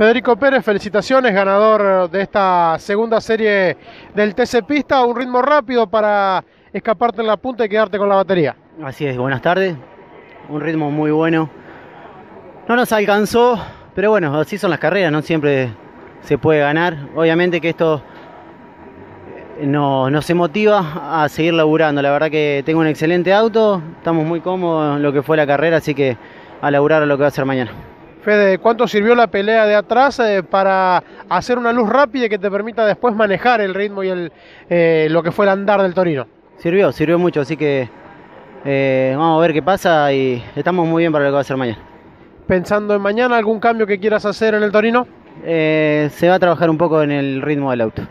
Federico Pérez, felicitaciones, ganador de esta segunda serie del TC Pista, un ritmo rápido para escaparte en la punta y quedarte con la batería. Así es, buenas tardes, un ritmo muy bueno. No nos alcanzó, pero bueno, así son las carreras, no siempre se puede ganar. Obviamente que esto nos, nos motiva a seguir laburando. La verdad que tengo un excelente auto, estamos muy cómodos en lo que fue la carrera, así que a laburar a lo que va a ser mañana. Fede, ¿cuánto sirvió la pelea de atrás eh, para hacer una luz rápida que te permita después manejar el ritmo y el, eh, lo que fue el andar del Torino? Sirvió, sirvió mucho, así que eh, vamos a ver qué pasa y estamos muy bien para lo que va a ser mañana. Pensando en mañana, ¿algún cambio que quieras hacer en el Torino? Se va a trabajar un poco en el ritmo del auto.